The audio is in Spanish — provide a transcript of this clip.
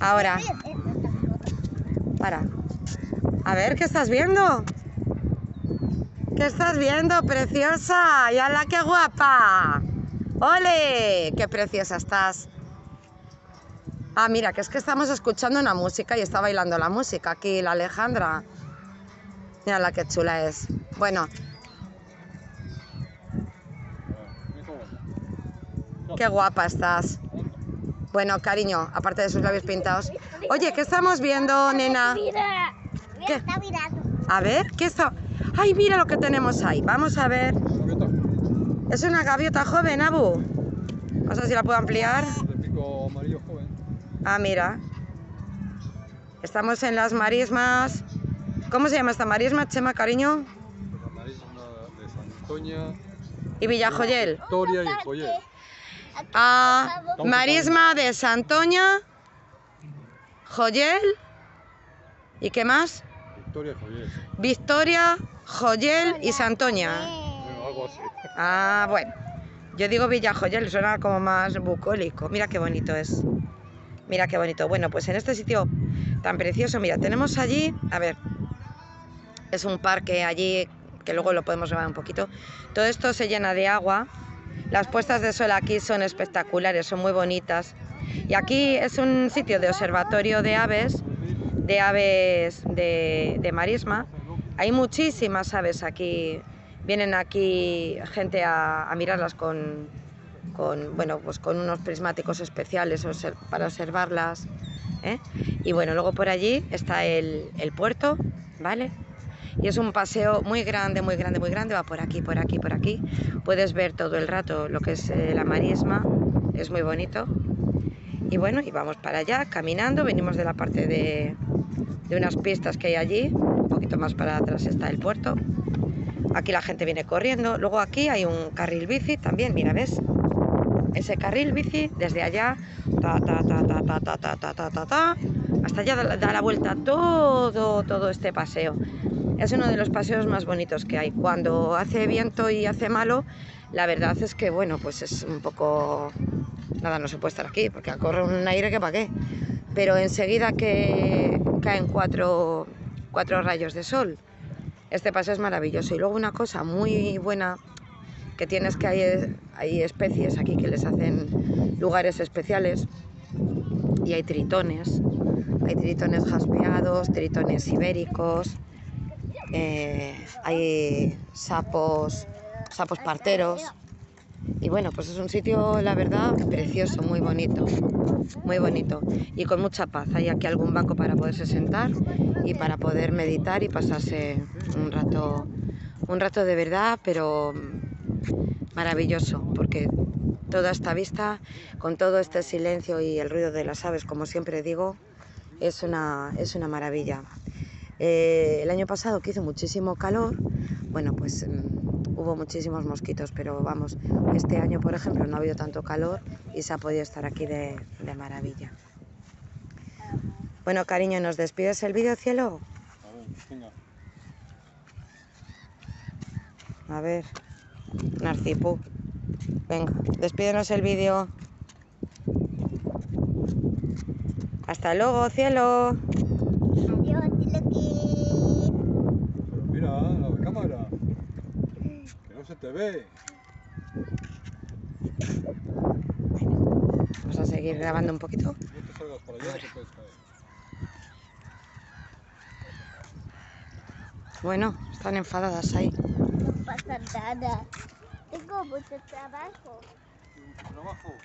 Ahora, para. A ver, ¿qué estás viendo? ¿Qué estás viendo, preciosa? ¡Y la qué guapa! ¡Ole! ¡Qué preciosa estás! Ah, mira, que es que estamos escuchando una música y está bailando la música aquí, la Alejandra. Mira la que chula es. Bueno, qué guapa estás. Bueno, cariño, aparte de sus labios pintados. Oye, ¿qué estamos viendo, nena? Mira, ¿Qué? está mirando. A ver, ¿qué está? ¡Ay, mira lo que tenemos ahí! Vamos a ver. Es una gaviota joven, Abu. Vamos a ver si la puedo ampliar. Ah, mira. Estamos en las marismas. ¿Cómo se llama esta marisma, Chema, cariño? La marisma de Santoña, Y Villajoyel. Victoria y Joyel. Ah, marisma de Santoña, Joyel. ¿Y qué más? Victoria Joyel. Victoria, Joyel y Santoña. Bueno, algo así. Ah, bueno. Yo digo Villajoyel, suena como más bucólico. Mira qué bonito es. Mira qué bonito. Bueno, pues en este sitio tan precioso, mira, tenemos allí, a ver, es un parque allí que luego lo podemos llevar un poquito. Todo esto se llena de agua. Las puestas de sol aquí son espectaculares, son muy bonitas. Y aquí es un sitio de observatorio de aves, de aves de, de marisma. Hay muchísimas aves aquí. Vienen aquí gente a, a mirarlas con, con, bueno, pues con unos prismáticos especiales para observarlas. ¿eh? Y bueno, luego por allí está el, el puerto, ¿vale? Y es un paseo muy grande, muy grande, muy grande. Va por aquí, por aquí, por aquí. Puedes ver todo el rato lo que es eh, la marisma. Es muy bonito. Y bueno, y vamos para allá caminando. Venimos de la parte de, de unas pistas que hay allí. Un poquito más para atrás está el puerto. Aquí la gente viene corriendo. Luego aquí hay un carril bici también, mira, ¿ves? Ese carril bici desde allá, ta, ta, ta, ta, ta, ta, ta, ta, ta, ta, ta, hasta allá da, da la vuelta todo, todo este paseo. Es uno de los paseos más bonitos que hay. Cuando hace viento y hace malo, la verdad es que, bueno, pues es un poco... Nada, no se puede estar aquí, porque corre un aire que para qué. Pero enseguida que caen cuatro, cuatro rayos de sol, este paseo es maravilloso. Y luego una cosa muy buena que tienes que hay, hay especies aquí que les hacen lugares especiales y hay tritones. Hay tritones jaspeados, tritones ibéricos, eh, hay sapos, sapos parteros. Y bueno, pues es un sitio, la verdad, precioso, muy bonito, muy bonito y con mucha paz. Hay aquí algún banco para poderse sentar y para poder meditar y pasarse un rato, un rato de verdad, pero maravilloso, porque toda esta vista, con todo este silencio y el ruido de las aves, como siempre digo, es una, es una maravilla. Eh, el año pasado que hizo muchísimo calor, bueno, pues mm, hubo muchísimos mosquitos, pero vamos, este año, por ejemplo, no ha habido tanto calor y se ha podido estar aquí de, de maravilla. Bueno, cariño, ¿nos despides el vídeo, cielo? A ver, venga. A ver, Narcipu. Venga, despídenos el vídeo. Hasta luego, cielo. Adiós, Tiloki. Pero mira la cámara. Que no se te ve. Vamos a seguir grabando un poquito. No te salgas por allá, te puedes caer. Bueno, están enfadadas ahí. No pasa nada. Tengo mucho trabajo. Trabajo.